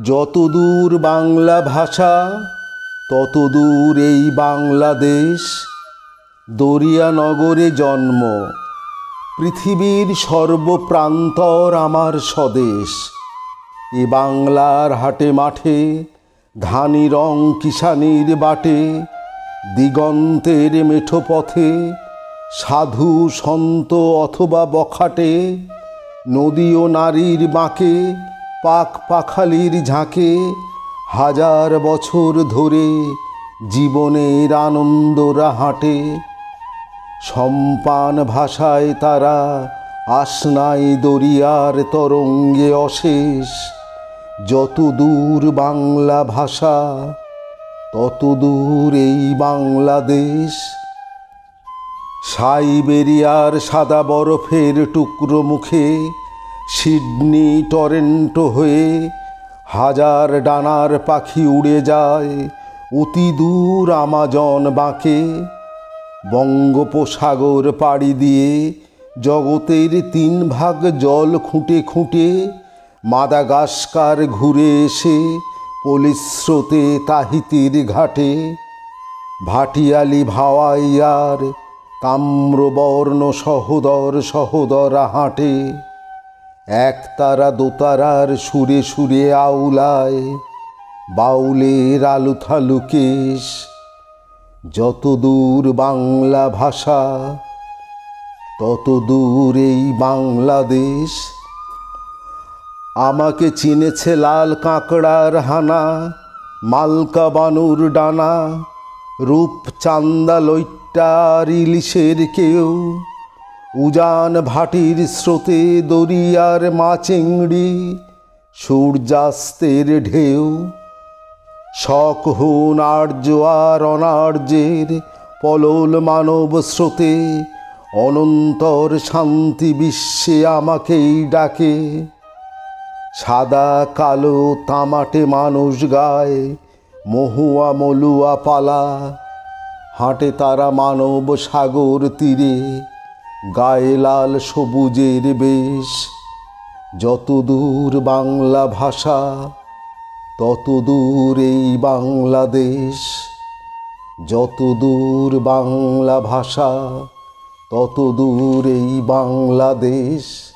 যতদূর বাংলা ভাষা, ততদূর এই বাংলাদেশ। দরিয়ানগরে জন্ম। পৃথিবীর সর্বপ্রান্তর আমার স্বদেশ। এ বাংলার হাটে মাঠে ধানি রং কিষানির বাটে, দিগন্তের মেঠো পথে, সাধু সন্ত অথবা বখাটে, নদী ও নারীর বাঁকে পাক পাখালির ঝাঁকে হাজার বছর ধরে জীবনের আনন্দরা হাঁটে সম্পান ভাষায় তারা আসনাই দরিয়ার তরঙ্গে অশেষ। যত দূর বাংলা ভাষা তত দূর এই বাংলাদেশ। সাইবেরিয়ার সাদা বরফের টুকরো মুখে সিডনি টরেন্টো হয়ে হাজার ডানার পাখি উড়ে যায় অতি দূর আমাজন বাঁকে। বঙ্গোপসাগর পাড়ি দিয়ে জগতের তিন ভাগ জল খুঁটে খুঁটে মাদাগাস্কার ঘুরে এসে পলিস্রোতে তাহিতির ঘাটে। ভাটিয়ালি ভাওয়াইয়ার তাম্রবর্ণ সহোদর সহোদরা হাঁটে। একতারা দোতারার সুরে সুরে আউলায়, বাউলের আলু থালু কেশ। যত দূর বাংলা ভাষা, তত দূর এই বাংলাদেশ। আমাকে চিনেছে লাল কাঁকড়ার হানা, মালকা বানুর ডানা রূপ চান্দা লইট্টার ইলিশের কেউ। উজান ভাটির স্রোতে দরিয়ার মা চিংড়ি, সূর্যাস্তের ঢেউ। শখ হুন, আর্য আর অনার্যের পলল মানব স্রোতে অনন্তর শান্তি বিশ্বে আমাকেই ডাকে। সাদা কালো তামাটে মানুষ গায়, মহুয়া মলুয়া পালা, হাঁটে তারা মানব সাগর তীরে। গায়ে লাল সবুজের বেশ। যত দূর বাংলা ভাষা, তত দূর এই বাংলাদেশ। যত দূর বাংলা ভাষা, তত দূর এই বাংলাদেশ।